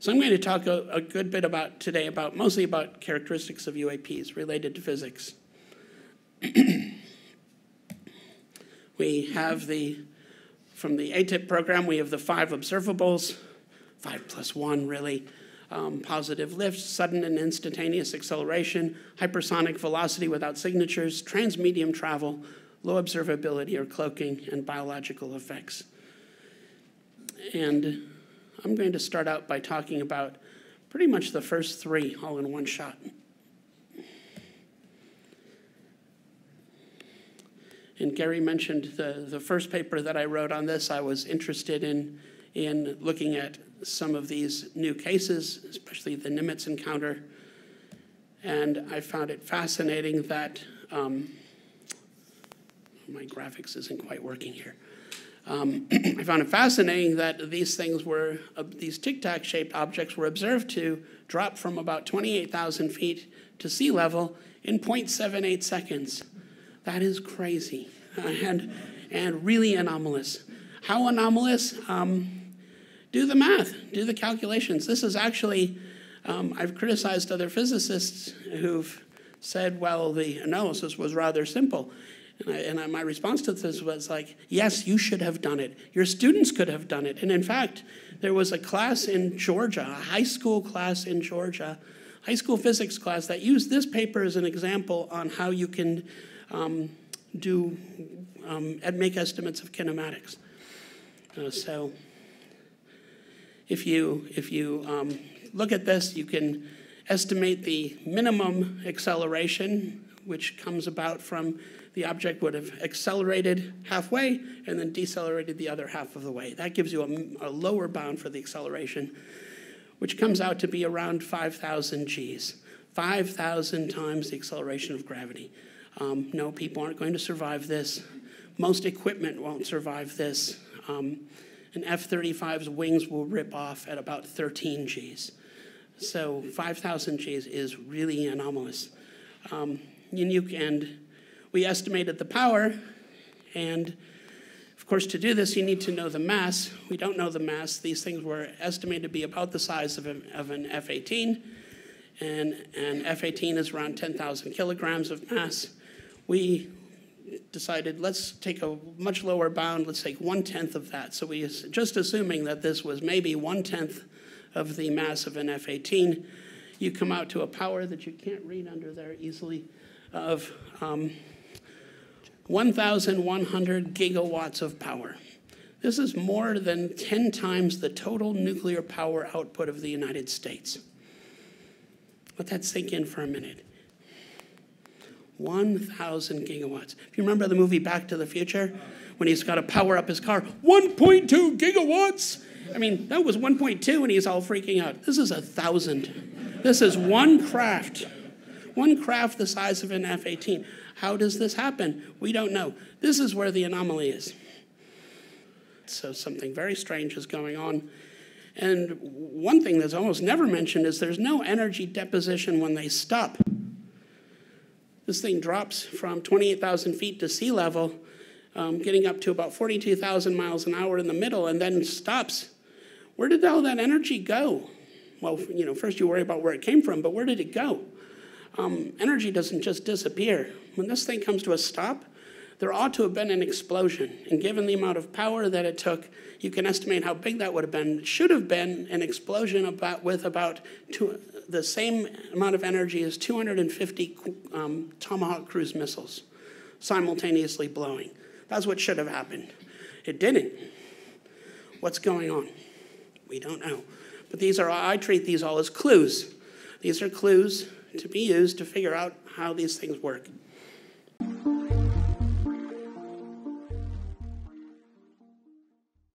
So I'm going to talk a, a, good bit about today about mostly about characteristics of UAPs related to physics. we have the from the AATIP program, we have the five observables, five plus one really. Um, positive lift, sudden and instantaneous acceleration, hypersonic velocity without signatures, transmedium travel, low observability or cloaking, and biological effects. And I'm going to start out by talking about pretty much the first three all in one shot. And Gary mentioned the, the first paper that I wrote on this. I was interested in, in looking at some of these new cases, especially the Nimitz encounter. And I found it fascinating that um, my graphics isn't quite working here. Um, I found it fascinating that these things were, uh, these tic tac shaped objects were observed to drop from about 28,000 feet to sea level in 0.78 seconds. That is crazy and, and really anomalous. How anomalous? Um, do the math, do the calculations. This is actually, um, I've criticized other physicists who've said, well, the analysis was rather simple. And, I, and I, my response to this was like, yes, you should have done it. Your students could have done it. And in fact, there was a class in Georgia, a high school class in Georgia, high school physics class that used this paper as an example on how you can um, do um, and make estimates of kinematics. Uh, so if you if you um, look at this, you can estimate the minimum acceleration, which comes about from the object would have accelerated halfway and then decelerated the other half of the way. That gives you a, a lower bound for the acceleration, which comes out to be around 5,000 Gs, 5,000 times the acceleration of gravity. Um, no, people aren't going to survive this. Most equipment won't survive this. Um, an F 35's wings will rip off at about 13 Gs. So 5,000 Gs is really anomalous. Um, and you can we estimated the power, and of course, to do this, you need to know the mass. We don't know the mass. These things were estimated to be about the size of, a, of an F 18, and an F 18 is around 10,000 kilograms of mass. We decided let's take a much lower bound, let's take one tenth of that. So we just assuming that this was maybe one tenth of the mass of an F 18, you come out to a power that you can't read under there easily of um, 1,100 gigawatts of power. This is more than 10 times the total nuclear power output of the United States. Let that sink in for a minute. 1,000 gigawatts. If you remember the movie Back to the Future, when he's got to power up his car, 1.2 gigawatts. I mean, that was 1.2 and he's all freaking out. This is a thousand. This is one craft. One craft the size of an F 18. How does this happen? We don't know. This is where the anomaly is. So something very strange is going on. And one thing that's almost never mentioned is there's no energy deposition when they stop. This thing drops from 28,000 feet to sea level, um, getting up to about 42,000 miles an hour in the middle, and then stops. Where did all that energy go? Well, you know, first you worry about where it came from, but where did it go? Um, energy doesn't just disappear. When this thing comes to a stop, there ought to have been an explosion. And given the amount of power that it took, you can estimate how big that would have been. It should have been an explosion about, with about two, the same amount of energy as 250 um, Tomahawk cruise missiles simultaneously blowing. That's what should have happened. It didn't. What's going on? We don't know. But these are, I treat these all as clues. These are clues to be used to figure out how these things work.